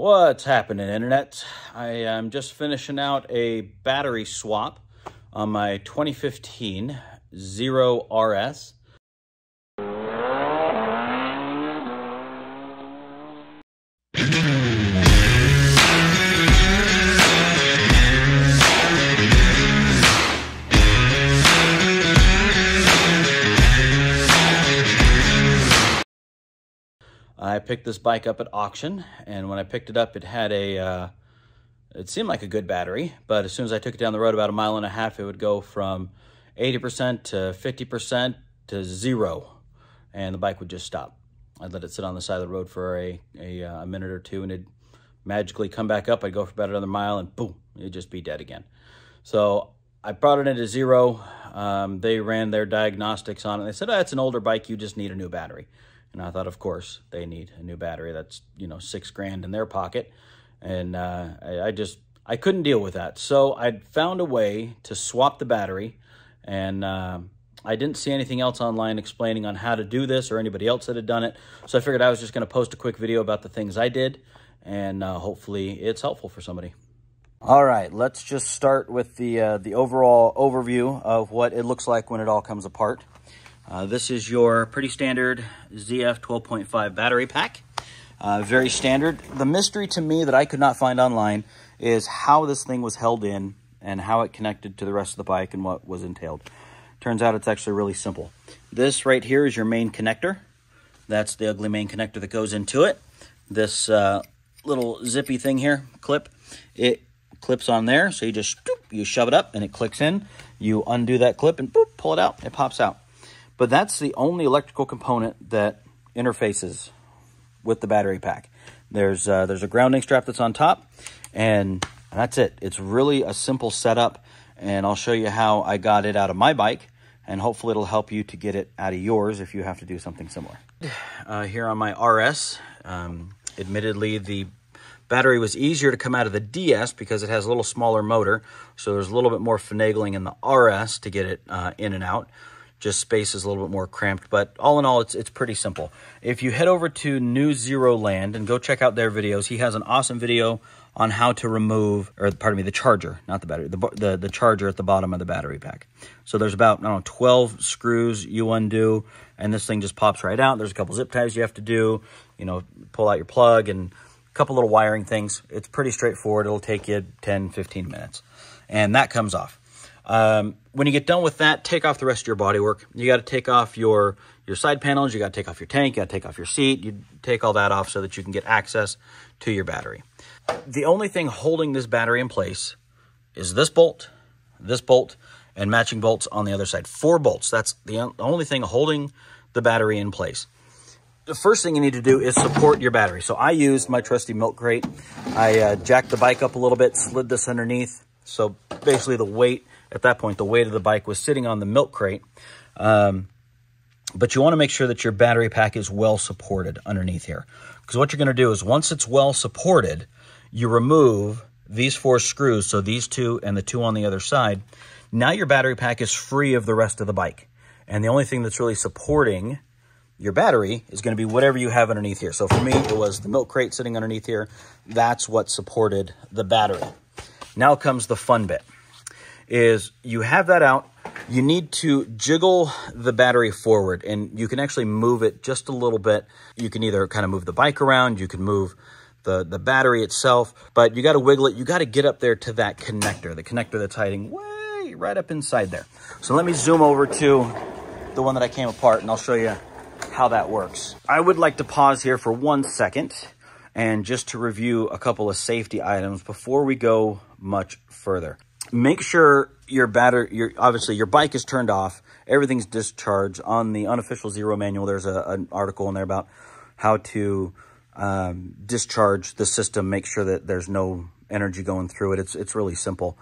What's happening, Internet? I am just finishing out a battery swap on my 2015 Zero RS. I picked this bike up at auction, and when I picked it up, it had a, uh, it seemed like a good battery, but as soon as I took it down the road about a mile and a half, it would go from 80% to 50% to zero, and the bike would just stop. I'd let it sit on the side of the road for a, a, uh, a minute or two, and it'd magically come back up. I'd go for about another mile, and boom, it'd just be dead again. So I brought it into zero. Um, they ran their diagnostics on it. They said, oh, it's an older bike. You just need a new battery. And I thought, of course, they need a new battery. That's, you know, six grand in their pocket. And uh, I, I, just, I couldn't deal with that. So I found a way to swap the battery. And uh, I didn't see anything else online explaining on how to do this or anybody else that had done it. So I figured I was just going to post a quick video about the things I did. And uh, hopefully it's helpful for somebody. All right, let's just start with the, uh, the overall overview of what it looks like when it all comes apart. Uh, this is your pretty standard ZF 12.5 battery pack. Uh, very standard. The mystery to me that I could not find online is how this thing was held in and how it connected to the rest of the bike and what was entailed. Turns out it's actually really simple. This right here is your main connector. That's the ugly main connector that goes into it. This uh, little zippy thing here, clip, it clips on there. So you just, you shove it up and it clicks in. You undo that clip and boop, pull it out, it pops out. But that's the only electrical component that interfaces with the battery pack. There's, uh, there's a grounding strap that's on top, and that's it. It's really a simple setup, and I'll show you how I got it out of my bike, and hopefully it'll help you to get it out of yours if you have to do something similar. Uh, here on my RS, um, admittedly the battery was easier to come out of the DS because it has a little smaller motor, so there's a little bit more finagling in the RS to get it uh, in and out just space is a little bit more cramped, but all in all, it's it's pretty simple. If you head over to New Zero Land and go check out their videos, he has an awesome video on how to remove, or pardon me, the charger, not the battery, the, the, the charger at the bottom of the battery pack. So there's about, I don't know, 12 screws you undo, and this thing just pops right out. There's a couple zip ties you have to do, you know, pull out your plug and a couple little wiring things. It's pretty straightforward. It'll take you 10, 15 minutes. And that comes off. Um, when you get done with that, take off the rest of your bodywork. You got to take off your, your side panels. You got to take off your tank. You got to take off your seat. You take all that off so that you can get access to your battery. The only thing holding this battery in place is this bolt, this bolt, and matching bolts on the other side. Four bolts. That's the only thing holding the battery in place. The first thing you need to do is support your battery. So I used my trusty milk crate. I uh, jacked the bike up a little bit, slid this underneath. So basically the weight at that point, the weight of the bike was sitting on the milk crate. Um, but you want to make sure that your battery pack is well supported underneath here. Because what you're going to do is once it's well supported, you remove these four screws, so these two and the two on the other side. Now your battery pack is free of the rest of the bike. And the only thing that's really supporting your battery is going to be whatever you have underneath here. So for me, it was the milk crate sitting underneath here. That's what supported the battery. Now comes the fun bit is you have that out. You need to jiggle the battery forward and you can actually move it just a little bit. You can either kind of move the bike around, you can move the, the battery itself, but you got to wiggle it. You got to get up there to that connector, the connector that's hiding way right up inside there. So let me zoom over to the one that I came apart and I'll show you how that works. I would like to pause here for one second and just to review a couple of safety items before we go much further make sure your battery, your obviously your bike is turned off. Everything's discharged. On the unofficial Zero manual, there's a, an article in there about how to um, discharge the system, make sure that there's no energy going through it. It's, it's really simple.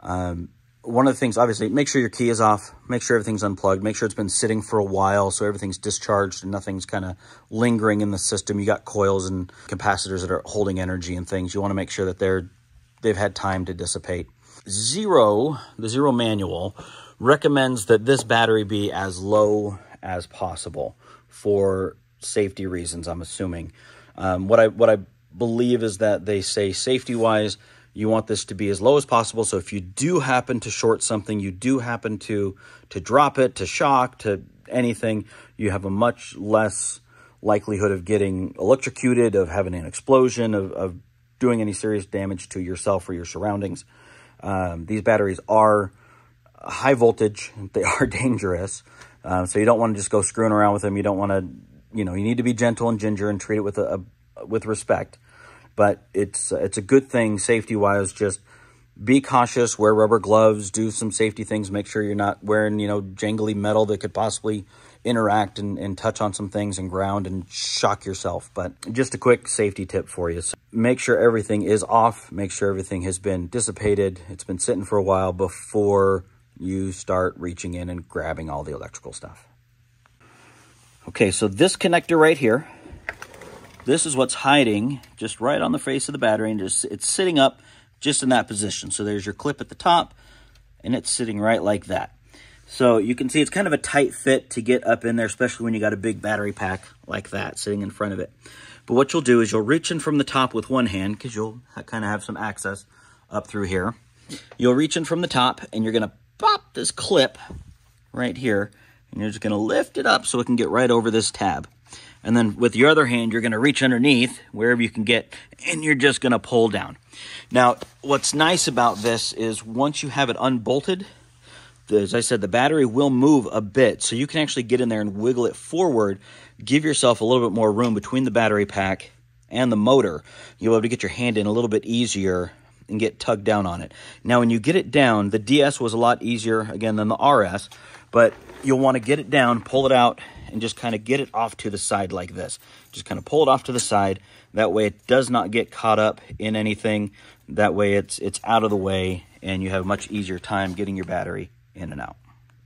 Um, one of the things, obviously, make sure your key is off, make sure everything's unplugged, make sure it's been sitting for a while so everything's discharged and nothing's kind of lingering in the system. You got coils and capacitors that are holding energy and things. You want to make sure that they're, they've had time to dissipate. Zero, the Zero manual, recommends that this battery be as low as possible for safety reasons, I'm assuming. Um, what I what I believe is that they say safety-wise, you want this to be as low as possible. So if you do happen to short something, you do happen to to drop it, to shock, to anything, you have a much less likelihood of getting electrocuted, of having an explosion, of, of doing any serious damage to yourself or your surroundings. Um, these batteries are high voltage. They are dangerous. Uh, so you don't want to just go screwing around with them. You don't want to, you know, you need to be gentle and ginger and treat it with a, a with respect. But it's it's a good thing safety wise. Just be cautious. Wear rubber gloves. Do some safety things. Make sure you're not wearing you know jangly metal that could possibly interact and, and touch on some things and ground and shock yourself. But just a quick safety tip for you. So make sure everything is off. Make sure everything has been dissipated. It's been sitting for a while before you start reaching in and grabbing all the electrical stuff. Okay, so this connector right here, this is what's hiding just right on the face of the battery and just it's sitting up just in that position. So there's your clip at the top and it's sitting right like that. So you can see it's kind of a tight fit to get up in there, especially when you got a big battery pack like that sitting in front of it. But what you'll do is you'll reach in from the top with one hand because you'll kind of have some access up through here. You'll reach in from the top and you're going to pop this clip right here and you're just going to lift it up so it can get right over this tab. And then with your other hand, you're going to reach underneath wherever you can get and you're just going to pull down. Now, what's nice about this is once you have it unbolted, as I said, the battery will move a bit. So you can actually get in there and wiggle it forward, give yourself a little bit more room between the battery pack and the motor. You'll be able to get your hand in a little bit easier and get tugged down on it. Now, when you get it down, the DS was a lot easier, again, than the RS, but you'll want to get it down, pull it out, and just kind of get it off to the side like this. Just kind of pull it off to the side. That way it does not get caught up in anything. That way it's, it's out of the way and you have a much easier time getting your battery in and out.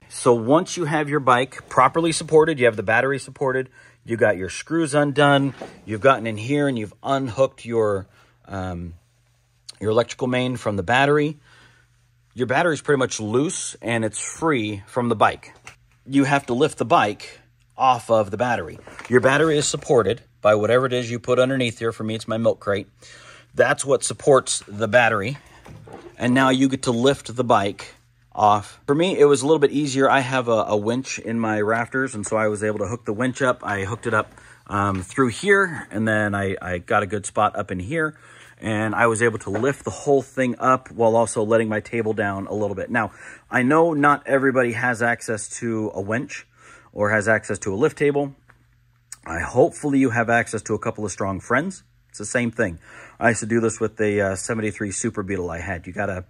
So once you have your bike properly supported, you have the battery supported, you got your screws undone, you've gotten in here and you've unhooked your, um, your electrical main from the battery, your battery is pretty much loose and it's free from the bike. You have to lift the bike off of the battery. Your battery is supported by whatever it is you put underneath here. For me, it's my milk crate. That's what supports the battery. And now you get to lift the bike off. For me, it was a little bit easier. I have a, a, winch in my rafters, and so I was able to hook the winch up. I hooked it up um, through here, and then I, I got a good spot up in here, and I was able to lift the whole thing up while also letting my table down a little bit. Now, I know not everybody has access to a winch or has access to a lift table. I hopefully you have access to a couple of strong friends. It's the same thing. I used to do this with the uh, 73 Super Beetle I had. You got to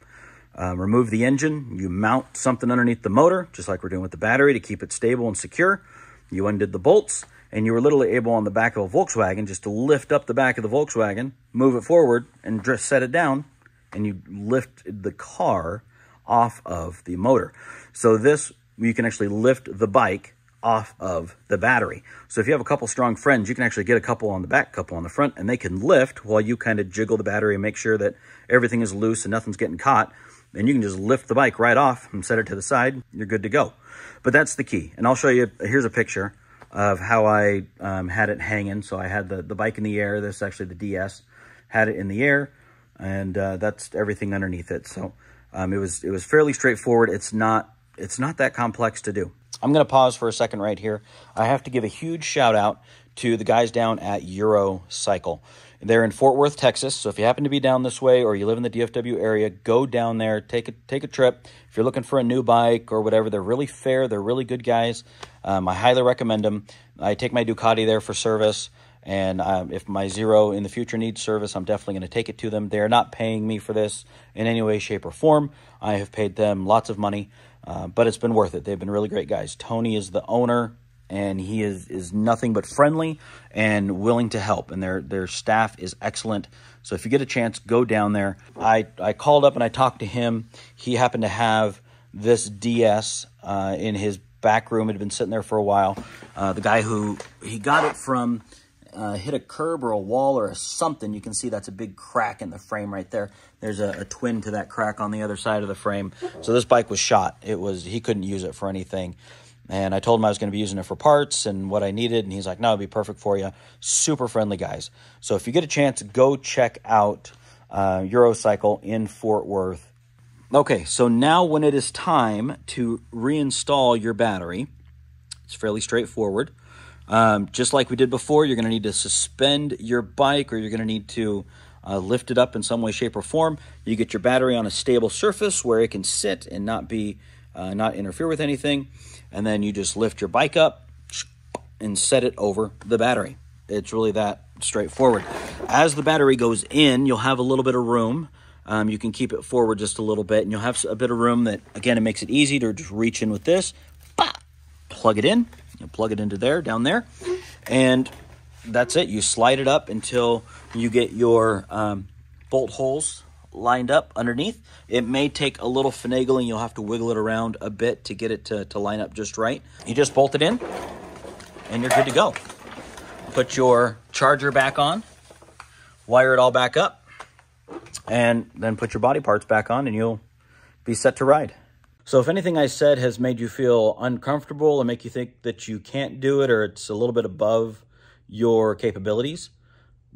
um, remove the engine. You mount something underneath the motor, just like we're doing with the battery to keep it stable and secure. You undid the bolts, and you were literally able on the back of a Volkswagen just to lift up the back of the Volkswagen, move it forward, and just set it down, and you lift the car off of the motor. So this, you can actually lift the bike off of the battery. So if you have a couple strong friends, you can actually get a couple on the back, couple on the front, and they can lift while you kind of jiggle the battery and make sure that everything is loose and nothing's getting caught and you can just lift the bike right off and set it to the side. You're good to go. But that's the key. And I'll show you, here's a picture of how I um, had it hanging. So I had the, the bike in the air. This is actually the DS. Had it in the air, and uh, that's everything underneath it. So um, it was it was fairly straightforward. It's not it's not that complex to do. I'm going to pause for a second right here. I have to give a huge shout out to the guys down at Euro Cycle. They're in Fort Worth, Texas. So if you happen to be down this way or you live in the DFW area, go down there, take a take a trip. If you're looking for a new bike or whatever, they're really fair. They're really good guys. Um, I highly recommend them. I take my Ducati there for service. And um, if my Zero in the future needs service, I'm definitely going to take it to them. They're not paying me for this in any way, shape, or form. I have paid them lots of money, uh, but it's been worth it. They've been really great guys. Tony is the owner and he is is nothing but friendly and willing to help and their their staff is excellent. So if you get a chance go down there. I i called up and i talked to him. He happened to have this ds uh, in his back room. It had been sitting there for a while. Uh, the guy who he got it from uh, hit a curb or a wall or something. You can see that's a big crack in the frame right there. There's a, a twin to that crack on the other side of the frame. So this bike was shot. It was he couldn't use it for anything And I told him I was going to be using it for parts and what I needed. And he's like, no, it'd be perfect for you. Super friendly guys. So if you get a chance, go check out uh, Eurocycle in Fort Worth. Okay, so now when it is time to reinstall your battery, it's fairly straightforward. Um, just like we did before, you're going to need to suspend your bike or you're going to need to uh, lift it up in some way, shape, or form. You get your battery on a stable surface where it can sit and not be uh, not interfere with anything, and then you just lift your bike up and set it over the battery. It's really that straightforward. As the battery goes in, you'll have a little bit of room. Um, you can keep it forward just a little bit, and you'll have a bit of room that, again, it makes it easy to just reach in with this, bah, plug it in, you plug it into there, down there, and that's it. You slide it up until you get your um, bolt holes lined up underneath. It may take a little finagling. You'll have to wiggle it around a bit to get it to, to line up just right. You just bolt it in and you're good to go. Put your charger back on, wire it all back up, and then put your body parts back on and you'll be set to ride. So if anything I said has made you feel uncomfortable or make you think that you can't do it or it's a little bit above your capabilities,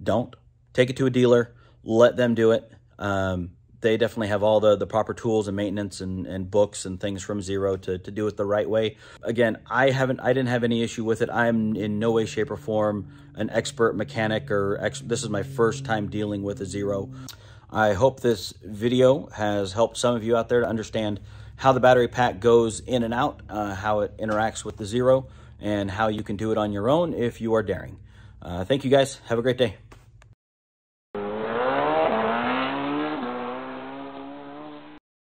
don't. Take it to a dealer, let them do it. Um, they definitely have all the, the proper tools and maintenance and, and books and things from zero to, to do it the right way. Again, I haven't, I didn't have any issue with it. I'm in no way, shape or form an expert mechanic or ex, this is my first time dealing with a zero. I hope this video has helped some of you out there to understand how the battery pack goes in and out, uh, how it interacts with the zero, and how you can do it on your own if you are daring. Uh, thank you guys. Have a great day.